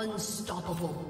Unstoppable.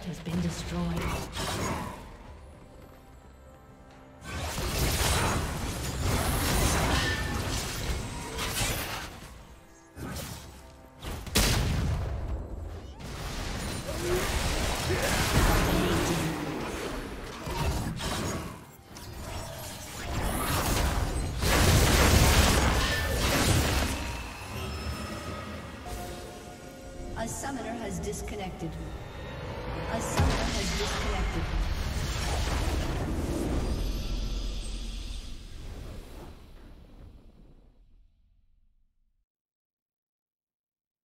Turret has been destroyed. Disconnected.